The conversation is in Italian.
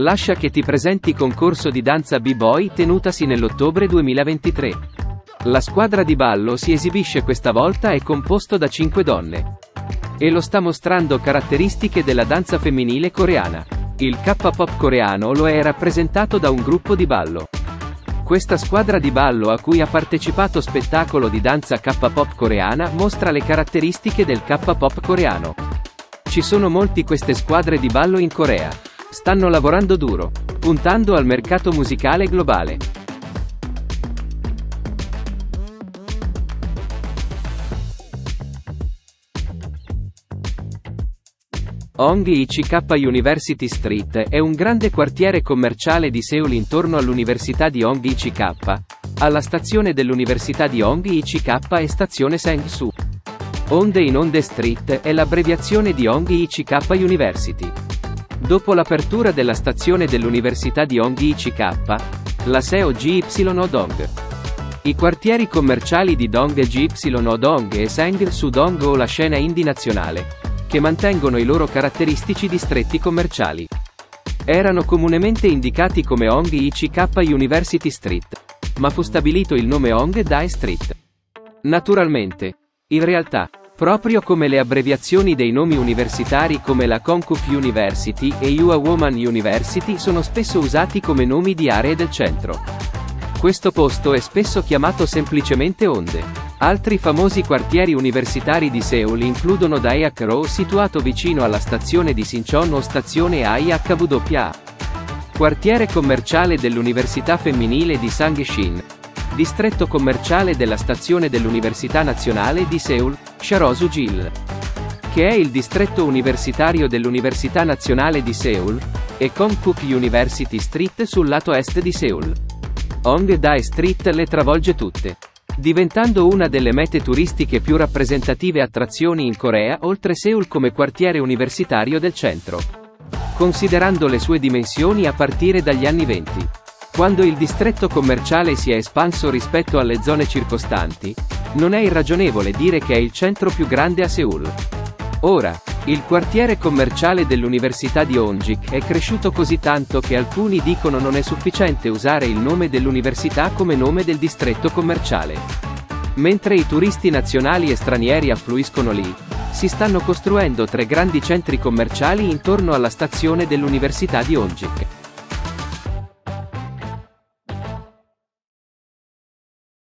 Lascia che ti presenti concorso di danza B-Boy tenutasi nell'ottobre 2023. La squadra di ballo si esibisce questa volta è composto da 5 donne. E lo sta mostrando caratteristiche della danza femminile coreana. Il K-pop coreano lo è rappresentato da un gruppo di ballo. Questa squadra di ballo a cui ha partecipato spettacolo di danza K-pop coreana mostra le caratteristiche del K-pop coreano. Ci sono molti queste squadre di ballo in Corea. Stanno lavorando duro, puntando al mercato musicale globale. Hong ICK University Street è un grande quartiere commerciale di Seoul intorno all'Università di Hong ICK, alla stazione dell'Università di Hong ICK e stazione Sengsu. Onde in Onde Street è l'abbreviazione di Hong ICK University. Dopo l'apertura della stazione dell'Università di Hong ICK, la SEO GY Odong. I quartieri commerciali di Dong GY Odong e Seng Sudong o la scena indie nazionale che mantengono i loro caratteristici distretti commerciali. Erano comunemente indicati come Hong ICK University Street, ma fu stabilito il nome Hong Dae Street. Naturalmente. In realtà, proprio come le abbreviazioni dei nomi universitari come la Konkuk University e Yua Woman University sono spesso usati come nomi di aree del centro. Questo posto è spesso chiamato semplicemente Onde. Altri famosi quartieri universitari di Seoul includono Daeak Row situato vicino alla stazione di Sinchon o stazione AIHWA. Quartiere commerciale dell'Università femminile di Sangshin. Distretto commerciale della stazione dell'Università nazionale di Seoul, Sharosu-jil. Che è il distretto universitario dell'Università nazionale di Seoul, e Konkuk University Street sul lato est di Seoul. Hongdae Street le travolge tutte diventando una delle mete turistiche più rappresentative attrazioni in Corea oltre Seoul come quartiere universitario del centro. Considerando le sue dimensioni a partire dagli anni 20. Quando il distretto commerciale si è espanso rispetto alle zone circostanti, non è irragionevole dire che è il centro più grande a Seoul. Ora, il quartiere commerciale dell'Università di Onjik è cresciuto così tanto che alcuni dicono non è sufficiente usare il nome dell'università come nome del distretto commerciale. Mentre i turisti nazionali e stranieri affluiscono lì, si stanno costruendo tre grandi centri commerciali intorno alla stazione dell'Università di Onjik.